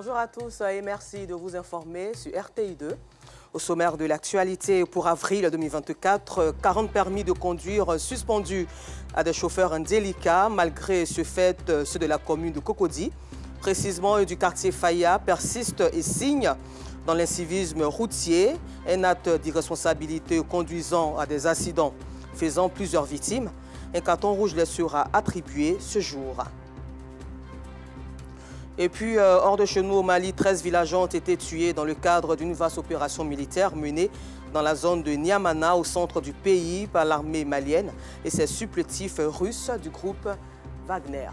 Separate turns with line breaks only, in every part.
Bonjour à tous et merci de vous informer sur RTI2. Au sommaire de l'actualité pour avril 2024, 40 permis de conduire suspendus à des chauffeurs indélicats, malgré ce fait, ceux de la commune de Cocody, précisément du quartier Faya, persistent et signent dans l'incivisme routier, un acte d'irresponsabilité conduisant à des accidents faisant plusieurs victimes. Un carton rouge leur sera attribué ce jour. Et puis, euh, hors de chez nous, au Mali, 13 villageois ont été tués dans le cadre d'une vaste opération militaire menée dans la zone de Niamana, au centre du pays, par l'armée malienne et ses supplétifs russes du groupe Wagner.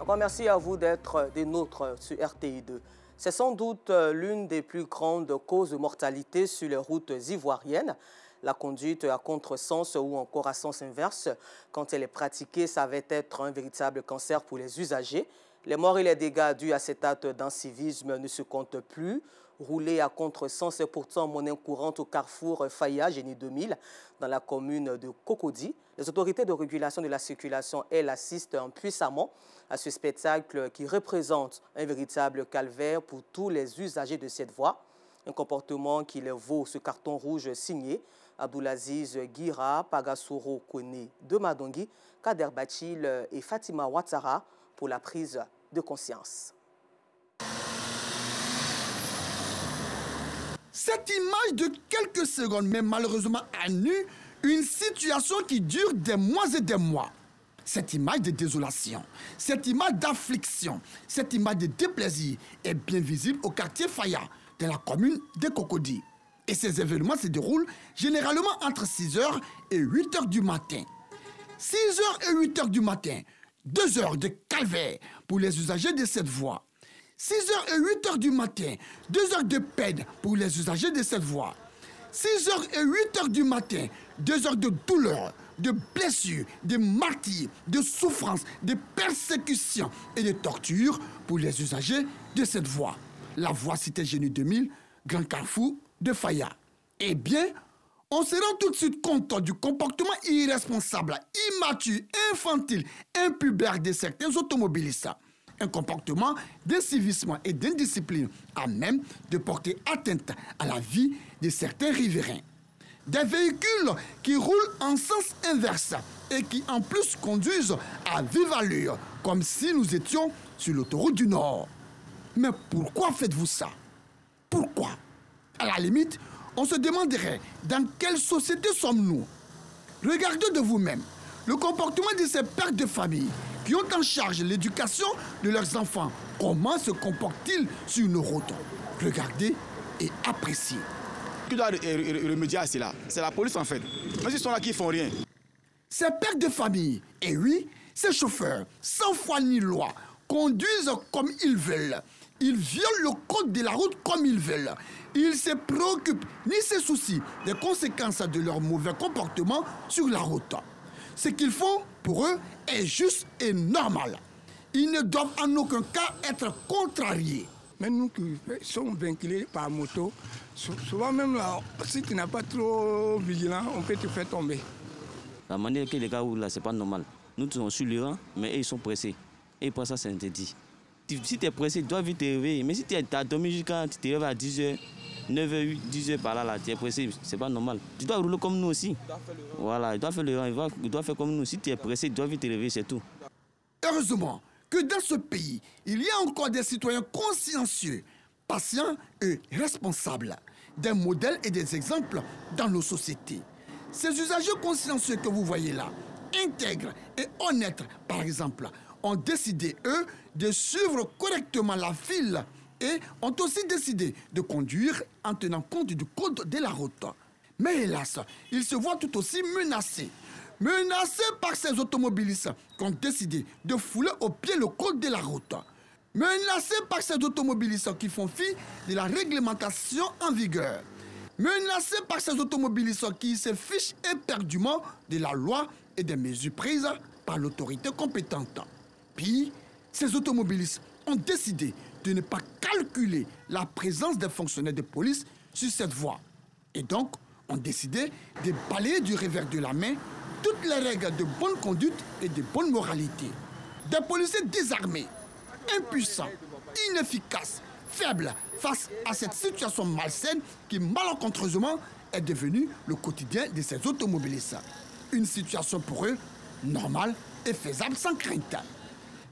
Encore merci à vous d'être des nôtres sur RTI2. C'est sans doute euh, l'une des plus grandes causes de mortalité sur les routes ivoiriennes. La conduite à contresens ou encore à sens inverse, quand elle est pratiquée, ça va être un véritable cancer pour les usagers. Les morts et les dégâts dus à cet acte d'incivisme ne se comptent plus. Rouler à contresens est pourtant monnaie courante au carrefour Faya, Génie 2000, dans la commune de Cocody. Les autorités de régulation de la circulation, elles, assistent impuissamment à ce spectacle qui représente un véritable calvaire pour tous les usagers de cette voie. Un comportement qui les vaut ce carton rouge signé Abdulaziz Gira, Pagasoro Kone de Madongi, Kader Bachil et Fatima Ouattara pour la prise de conscience.
Cette image de quelques secondes, mais malheureusement à nu, une situation qui dure des mois et des mois. Cette image de désolation, cette image d'affliction, cette image de déplaisir est bien visible au quartier Faya, de la commune de Cocody. Et ces événements se déroulent généralement entre 6h et 8h du matin. 6h et 8h du matin, 2 heures de calvaire pour les usagers de cette voie. 6h et 8h du matin, 2 heures de peine pour les usagers de cette voie. 6h et 8h du matin, 2 heures de douleur, de blessures, de martyrs, de souffrances, de persécutions et de tortures pour les usagers de cette voie. La voie Cité Génie 2000, Grand Carrefour de Faya. Eh bien, on se rend tout de suite compte du comportement irresponsable, immature, infantile, impubère de certains automobilistes. Un comportement d'incivisme et d'indiscipline à même de porter atteinte à la vie de certains riverains. Des véhicules qui roulent en sens inverse et qui en plus conduisent à vive allure, comme si nous étions sur l'autoroute du Nord. Mais pourquoi faites-vous ça? Pourquoi? À la limite, on se demanderait dans quelle société sommes-nous? Regardez de vous-même le comportement de ces pères de famille qui ont en charge l'éducation de leurs enfants. Comment se comportent-ils sur une route? Regardez et appréciez.
Qui doit remédier à cela? C'est la police en fait. Mais ils sont là qui font rien.
Ces pères de famille, et oui, ces chauffeurs, sans foi ni loi, conduisent comme ils veulent. Ils violent le code de la route comme ils veulent. Ils se préoccupent ni se soucient des conséquences de leur mauvais comportement sur la route. Ce qu'ils font, pour eux, est juste et normal. Ils ne doivent en aucun cas être contrariés.
Mais nous qui sommes véhiculés par moto, souvent même là, si tu n'es pas trop vigilant, on peut te faire tomber.
La manière que les gars roulent là, c'est pas normal. Nous sommes sur le rang, mais ils sont pressés. Et pour ça, c'est interdit. Si tu es pressé, tu dois vite te réveiller. Mais si tu as dormi jusqu'à tu te réveilles à 10h, 9h, 10h par là, là tu es pressé, c'est pas normal. Tu dois rouler comme nous aussi. Voilà, il doit faire le rang, il doit faire comme nous. Si tu es pressé, tu dois vite te réveiller, c'est tout.
Heureusement que dans ce pays, il y a encore des citoyens consciencieux, patients et responsables, des modèles et des exemples dans nos sociétés. Ces usagers consciencieux que vous voyez là, intègres et honnêtes, par exemple, ont décidé, eux, de suivre correctement la file et ont aussi décidé de conduire en tenant compte du code de la route. Mais hélas, ils se voient tout aussi menacés. Menacés par ces automobilistes qui ont décidé de fouler au pied le code de la route. Menacés par ces automobilistes qui font fi de la réglementation en vigueur. Menacés par ces automobilistes qui se fichent éperdument de la loi et des mesures prises par l'autorité compétente. Puis, ces automobilistes ont décidé de ne pas calculer la présence des fonctionnaires de police sur cette voie. Et donc, ont décidé de balayer du revers de la main toutes les règles de bonne conduite et de bonne moralité. Des policiers désarmés, impuissant, inefficace, faible face à cette situation malsaine qui malencontreusement est devenue le quotidien de ces automobilistes. Une situation pour eux normale et faisable sans crainte.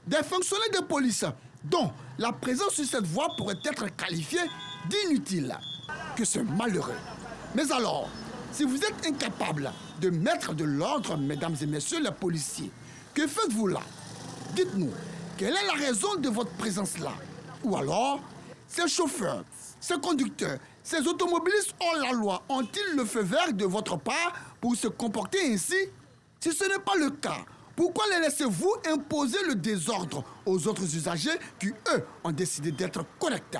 Des fonctionnaires de police dont la présence sur cette voie pourrait être qualifiée d'inutile. Que c'est malheureux. Mais alors, si vous êtes incapable de mettre de l'ordre, mesdames et messieurs les policiers, que faites-vous là? Dites-nous, quelle est la raison de votre présence là? Ou alors, ces chauffeurs, ces conducteurs, ces automobilistes hors la loi ont-ils le feu vert de votre part pour se comporter ainsi? Si ce n'est pas le cas, pourquoi les laissez-vous imposer le désordre aux autres usagers qui, eux, ont décidé d'être corrects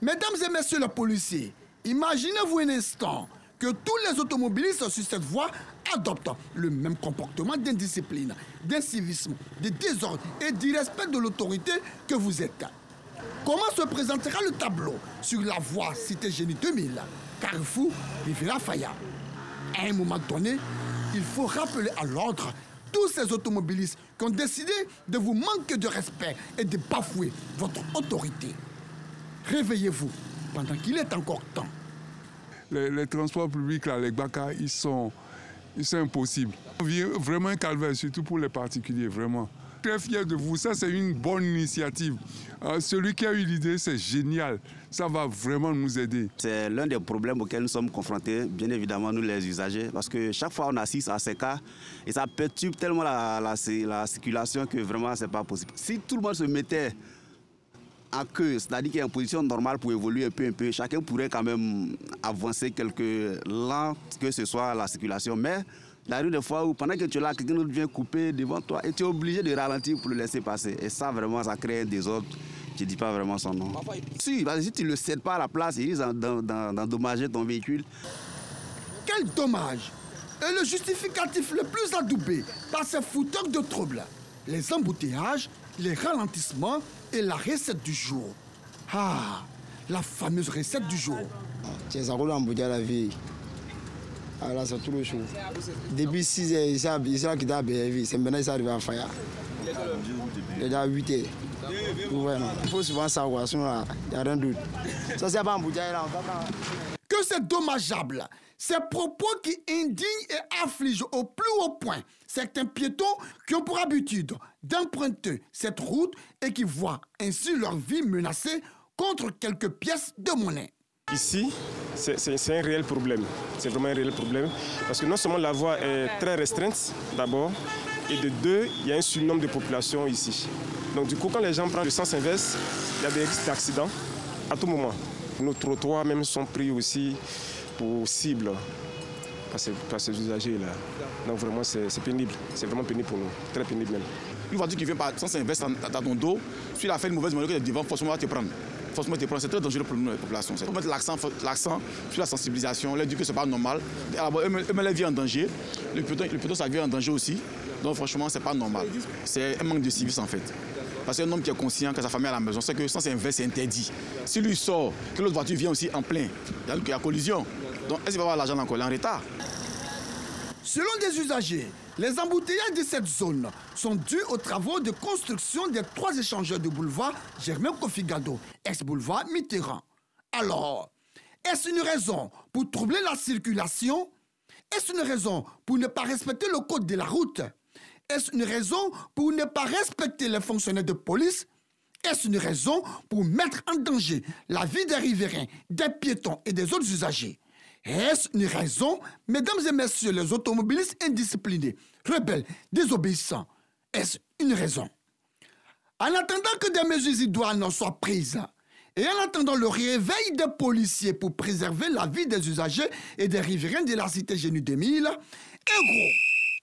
Mesdames et messieurs les policiers, imaginez-vous un instant que tous les automobilistes sur cette voie adoptent le même comportement d'indiscipline, d'incivisme, de désordre et d'irrespect de l'autorité que vous êtes. Comment se présentera le tableau sur la voie Cité Génie 2000, Carrefour, Riviera Faya À un moment donné, il faut rappeler à l'ordre tous ces automobilistes qui ont décidé de vous manquer de respect et de bafouer votre autorité. Réveillez-vous pendant qu'il est encore temps.
Les, transports publics, là, les BACA, ils sont, ils sont impossibles. Vraiment un calvaire, surtout pour les particuliers, vraiment. Très fier de vous, ça c'est une bonne initiative. Euh, celui qui a eu l'idée, c'est génial. Ça va vraiment nous aider.
C'est l'un des problèmes auxquels nous sommes confrontés, bien évidemment, nous les usagers, parce que chaque fois on assiste à ces cas et ça perturbe tellement la, la, la circulation que vraiment c'est pas possible. Si tout le monde se mettait à queue, c'est-à-dire qu'il y a une position normale pour évoluer un peu, un peu, chacun pourrait quand même avancer quelques lents, que ce soit la circulation. Mais il arrive des fois où pendant que tu es là, quelqu'un d'autre vient couper devant toi et tu es obligé de ralentir pour le laisser passer. Et ça, vraiment, ça crée un désordre. Je ne dis pas vraiment son nom. Si, si tu ne le cèdes pas à la place, il risque d'endommager ton véhicule.
Quel dommage Et le justificatif le plus adoubé par ces fouteurs de troubles les embouteillages, les ralentissements et la recette du jour. Ah, la fameuse recette du jour.
La. Ah là, c'est tout le chaud. Depuis 6 heures, il s'est quitté à BRV. C'est maintenant qu'il s'est arrivé à Faya. Déjà 8 heures. Il faut souvent savoir, sinon il n'y a rien d'autre. Ça, c'est pas un là.
Que c'est dommageable. Ces propos qui indignent et affligent au plus haut point certains piétons qui ont pour habitude d'emprunter cette route et qui voient ainsi leur vie menacée contre quelques pièces de monnaie.
Ici, c'est un réel problème. C'est vraiment un réel problème. Parce que non seulement la voie est très restreinte, d'abord, et de deux, il y a un surnombre de population ici. Donc du coup, quand les gens prennent le sens inverse, il y a des d'accident à tout moment. Nos trottoirs même sont pris aussi pour cible par ces, usagers-là. Donc vraiment, c'est pénible. C'est vraiment pénible pour nous. Très pénible même.
Une voiture qui vient par sens inverse dans ton dos, si elle a fait une mauvaise manœuvre devant, forcément, va te prendre. C'est très dangereux pour nous, la population. Il faut mettre l'accent sur la sensibilisation, leur dire que ce n'est pas normal. Eux-mêmes, vie en danger. Le le ça vient en danger aussi. Donc franchement, ce n'est pas normal. C'est un manque de civisme en fait. Parce qu'un homme qui est conscient que sa famille est à la maison, c'est que sens inverse, c'est interdit. Si lui sort, que l'autre voiture vient aussi en plein, il y a collision. Donc, est-ce qu'il va avoir l'argent encore? En retard
Selon des usagers, les embouteillages de cette zone sont dus aux travaux de construction des trois échangeurs de boulevard Germain Kofigado, ex-boulevard Mitterrand. Alors, est-ce une raison pour troubler la circulation? Est-ce une raison pour ne pas respecter le code de la route? Est-ce une raison pour ne pas respecter les fonctionnaires de police? Est-ce une raison pour mettre en danger la vie des riverains, des piétons et des autres usagers? Est-ce une raison, mesdames et messieurs les automobilistes indisciplinés, rebelles, désobéissants Est-ce une raison? En attendant que des mesures idoines soient prises, et en attendant le réveil des policiers pour préserver la vie des usagers et des riverains de la cité Génie 2000, un gros,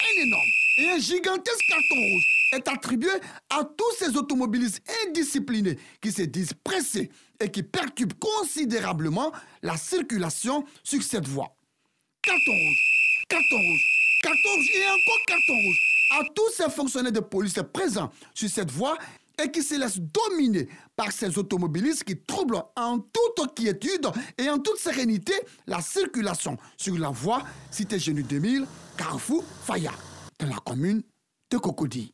un énorme et un gigantesque carton rouge est attribué à tous ces automobilistes indisciplinés qui se disent pressés et qui perturbent considérablement la circulation sur cette voie. Carton rouge, carton rouge, carton rouge et encore carton rouge à tous ces fonctionnaires de police présents sur cette voie et qui se laissent dominer par ces automobilistes qui troublent en toute quiétude et en toute sérénité la circulation sur la voie Cité Génie 2000, Carrefour, Faya, la commune de Cocody.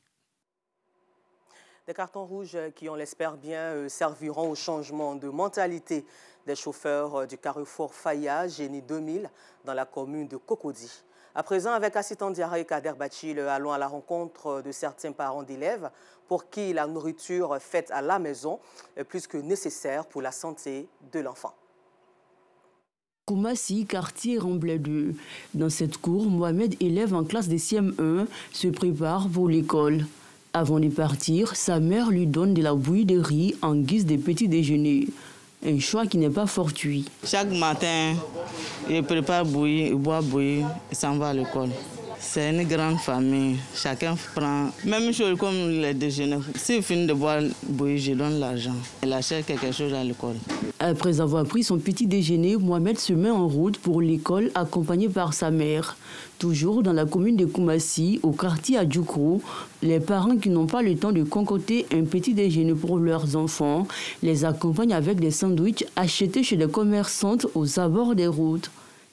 Des cartons rouges qui, on l'espère bien, serviront au changement de mentalité des chauffeurs du carrefour Faya, Génie 2000, dans la commune de Cocody. À présent, avec Assistant Diarra et Kader Bachil, allons à la rencontre de certains parents d'élèves pour qui la nourriture faite à la maison est plus que nécessaire pour la santé de l'enfant.
Koumassi, quartier Remblai 2. Dans cette cour, Mohamed, élève en classe de CM1, se prépare pour l'école. Avant de partir, sa mère lui donne de la bouillie de riz en guise de petit déjeuner. Un choix qui n'est pas fortuit.
Chaque matin, il prépare bouillie, il boit bouillie et s'en va à l'école. C'est une grande famille. Chacun prend, même chose comme les déjeuners. S'il finit de boire je donne l'argent. Il achète quelque chose à l'école.
Après avoir pris son petit déjeuner, Mohamed se met en route pour l'école accompagné par sa mère. Toujours dans la commune de Koumassi, au quartier à les parents qui n'ont pas le temps de concocter un petit déjeuner pour leurs enfants les accompagnent avec des sandwichs achetés chez des commerçantes aux abords des routes.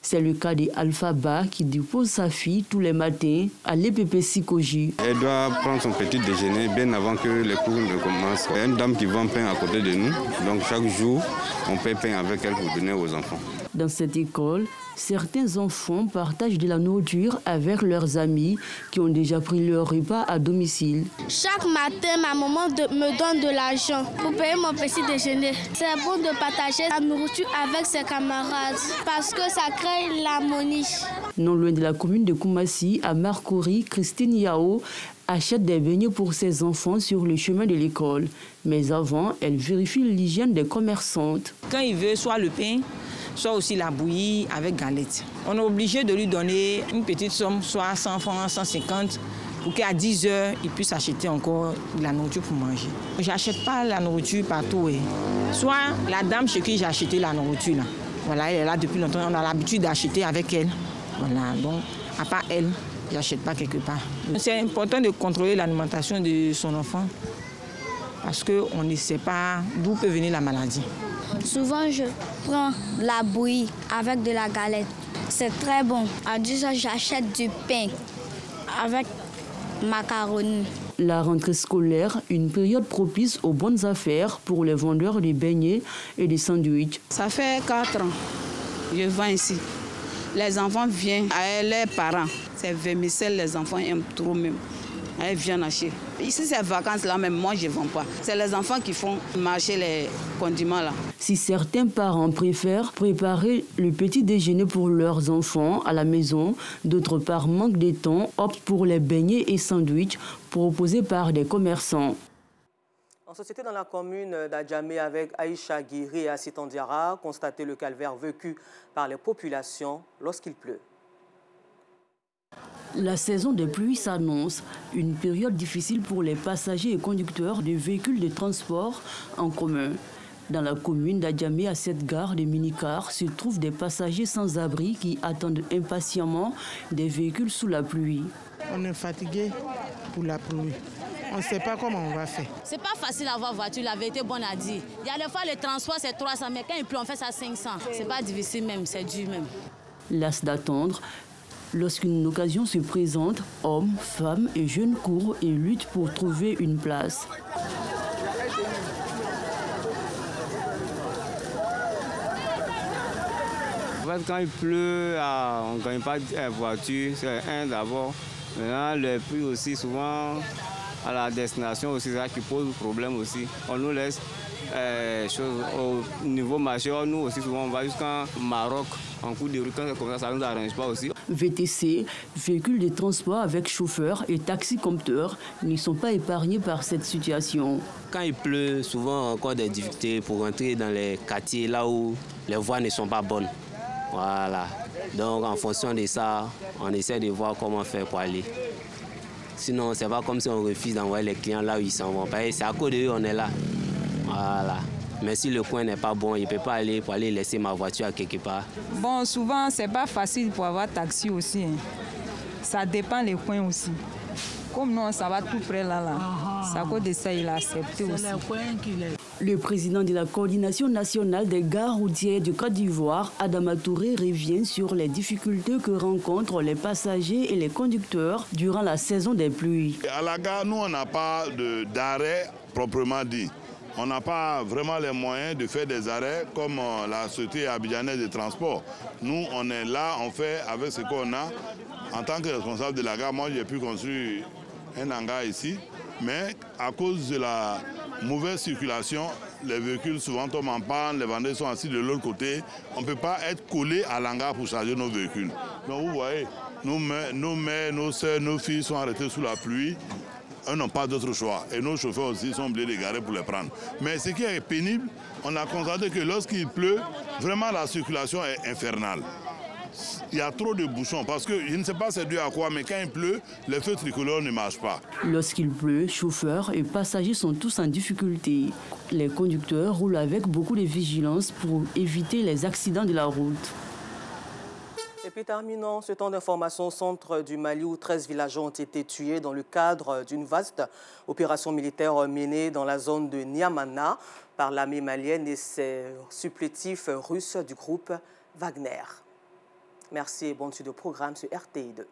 C'est le cas d'Alphaba qui dépose sa fille tous les matins à l'EPP Sikoji.
Elle doit prendre son petit déjeuner bien avant que les cours ne commencent. Il y a une dame qui vend pain à côté de nous. Donc chaque jour, on paie pain avec elle pour donner aux enfants.
Dans cette école, certains enfants partagent de la nourriture avec leurs amis qui ont déjà pris leur repas à domicile.
Chaque matin, ma maman me donne de l'argent pour payer mon petit déjeuner. C'est bon de partager la nourriture avec ses camarades parce que ça crée l'harmonie.
Non loin de la commune de Koumassi, à Marcouri, Christine Yao achète des beignets pour ses enfants sur le chemin de l'école. Mais avant, elle vérifie l'hygiène des commerçantes.
Quand il veut soit le pain, soit aussi la bouillie avec galette. On est obligé de lui donner une petite somme, soit 100 francs, 150, pour qu'à 10 heures, il puisse acheter encore de la nourriture pour manger. Je n'achète pas la nourriture partout. Soit la dame chez qui j'ai acheté la nourriture, là. Voilà, elle est là depuis longtemps, on a l'habitude d'acheter avec elle. Voilà, donc à part elle, je n'achète pas quelque part. C'est important de contrôler l'alimentation de son enfant parce qu'on ne sait pas d'où peut venir la maladie.
Souvent, je prends la bouillie avec de la galette. C'est très bon. À 10 heures, j'achète du pain avec macaroni.
La rentrée scolaire, une période propice aux bonnes affaires pour les vendeurs de beignets et des sandwichs.
Ça fait 4 ans je vends ici. Les enfants viennent avec leurs parents. C'est vermicelle, les enfants aiment trop même. Elles viennent acheter. Ici, c'est vacances là, même moi, je ne vends pas. C'est les enfants qui font marcher les condiments là.
Si certains parents préfèrent préparer le petit déjeuner pour leurs enfants à la maison, d'autres par manque de temps optent pour les beignets et sandwichs proposés par des commerçants.
En société dans la commune d'Adjamé avec Aïcha Guiri et Assitandiara, constater le calvaire vécu par les populations lorsqu'il pleut.
La saison des pluies s'annonce, une période difficile pour les passagers et conducteurs de véhicules de transport en commun. Dans la commune d'Adjamé, à cette gare de minicars, se trouvent des passagers sans abri qui attendent impatiemment des véhicules sous la pluie.
On est fatigué pour la pluie. On ne sait pas comment on va faire.
C'est pas facile d'avoir voiture, la vérité bonne à dire. Il y a des fois le transport c'est 300, mais quand il pleut on fait ça 500. C'est pas difficile même, c'est dur même.
Las d'attendre, Lorsqu'une occasion se présente, hommes, femmes et jeunes courent et luttent pour trouver une place.
quand il pleut, ah, on ne gagne pas de voiture, c'est un d'abord. Maintenant, le prix aussi, souvent, à la destination aussi, ça qui pose problème aussi. On nous laisse euh, au niveau marché, nous aussi, souvent, on va jusqu'en Maroc en coup de quand comme ça, ça ne nous arrange pas aussi.
VTC, véhicules de transport avec chauffeur et taxi-compteurs ne sont pas épargnés par cette situation.
Quand il pleut, souvent encore des difficultés pour entrer dans les quartiers là où les voies ne sont pas bonnes. Voilà. Donc en fonction de ça, on essaie de voir comment faire pour aller. Sinon, c'est pas comme si on refuse d'envoyer les clients là où ils s'en vont. C'est à cause de eux on est là. Voilà. Mais si le coin n'est pas bon, il ne peut pas aller pour aller laisser ma voiture à quelque part.
Bon, souvent, c'est pas facile pour avoir taxi aussi. Hein. Ça dépend des coins aussi. Comme nous, ça va tout près là, là. C'est à cause de ça il a accepté aussi.
Le président de la coordination nationale des gares routières du Côte d'Ivoire, Adama Touré, revient sur les difficultés que rencontrent les passagers et les conducteurs durant la saison des pluies.
À la gare, nous, on n'a pas d'arrêt proprement dit. On n'a pas vraiment les moyens de faire des arrêts comme euh, la Société abidjanaise de transport. Nous, on est là, on fait avec ce qu'on a. En tant que responsable de la gare, moi, j'ai pu construire un hangar ici. Mais à cause de la mauvaise circulation, les véhicules souvent tombent en panne, les vendeurs sont assis de l'autre côté. On ne peut pas être collé à l'hangar pour charger nos véhicules. Donc vous voyez, nos mères, nos, mères, nos soeurs, nos filles sont arrêtées sous la pluie eux n'ont pas d'autre choix. Et nos chauffeurs aussi sont obligés de garer pour les prendre. Mais ce qui est pénible, on a constaté que lorsqu'il pleut, vraiment la circulation est infernale. Il y a trop de bouchons parce que je ne sais pas c'est dû à quoi, mais quand il pleut, les feux tricolores ne marchent pas.
Lorsqu'il pleut, chauffeurs et passagers sont tous en difficulté. Les conducteurs roulent avec beaucoup de vigilance pour éviter les accidents de la route.
Et puis terminons ce temps d'information au centre du Mali où 13 villageois ont été tués dans le cadre d'une vaste opération militaire menée dans la zone de Niamana par l'armée malienne et ses supplétifs russes du groupe Wagner. Merci et bonne suite de programme sur RTI2.